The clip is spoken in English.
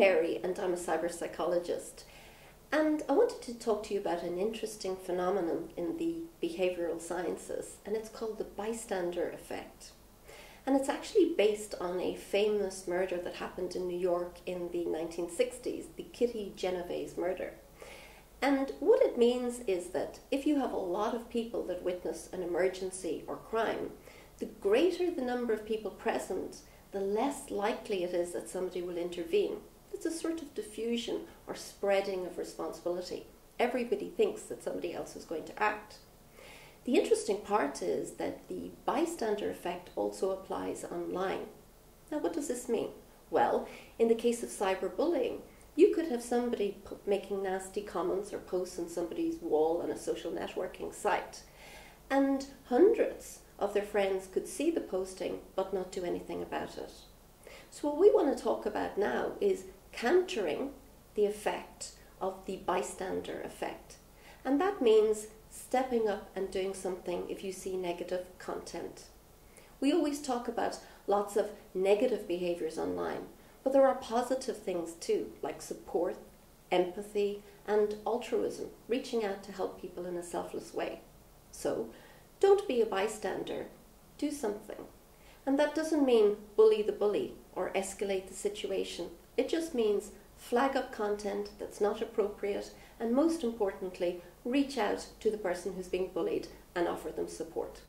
Mary, and I'm a cyber psychologist. And I wanted to talk to you about an interesting phenomenon in the behavioral sciences, and it's called the bystander effect. And it's actually based on a famous murder that happened in New York in the 1960s, the Kitty Genovese murder. And what it means is that if you have a lot of people that witness an emergency or crime, the greater the number of people present, the less likely it is that somebody will intervene. It's a sort of diffusion or spreading of responsibility. Everybody thinks that somebody else is going to act. The interesting part is that the bystander effect also applies online. Now, what does this mean? Well, in the case of cyberbullying, you could have somebody making nasty comments or posts on somebody's wall on a social networking site, and hundreds of their friends could see the posting but not do anything about it. So, what we want to talk about now is countering the effect of the bystander effect. And that means stepping up and doing something if you see negative content. We always talk about lots of negative behaviors online, but there are positive things too, like support, empathy, and altruism, reaching out to help people in a selfless way. So, don't be a bystander, do something. And that doesn't mean bully the bully or escalate the situation. It just means flag up content that's not appropriate, and most importantly, reach out to the person who's being bullied and offer them support.